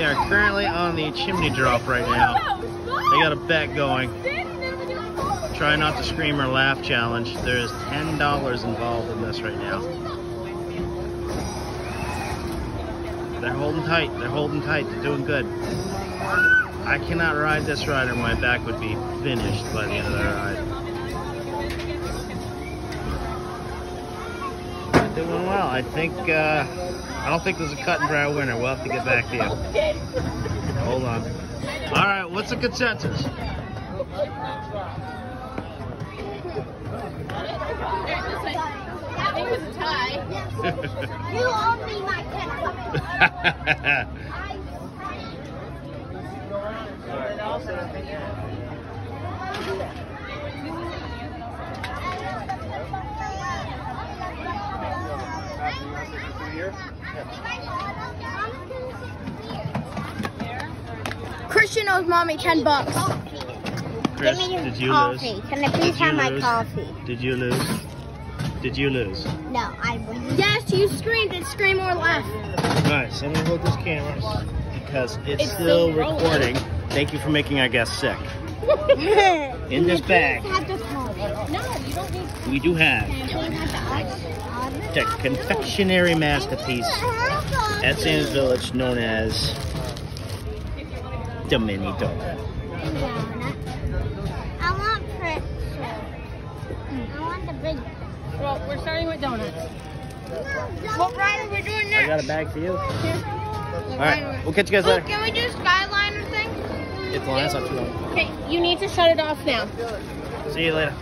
They are currently on the chimney drop right now. They got a bet going. Try not to scream or laugh challenge. There is $10 involved in this right now. They're holding tight. They're holding tight. They're doing good. I cannot ride this ride or my back would be finished by the end of the ride. They're doing well. I think, uh, I don't think there's a cut and dry winner. We'll have to get back to you. Hold on. All right, what's the consensus? I think it was a tie. You owe me my ten Christian owes mommy 10 bucks. Chris, Give me your did you coffee. lose? Can I please Did you have my lose? coffee? Did you lose? Did you lose? No, I wouldn't. Yes, you screamed and scream or laugh. Alright, so I'm gonna hold this camera because it's, It's still still rolling. recording. Thank you for making our guests sick. In this bag, Have the coffee. No, you don't need we do have Can I have the confectionery masterpiece the at Santa's Village known as the mini donut. I want pretzel. I want the big. Well, we're starting with donuts. What What ride are we doing I got a bag for you. Here. Alright, we'll catch you guys Oh, later. can we do Skyliner thing? It's long, that's not too long. Okay, you need to shut it off now. See you later.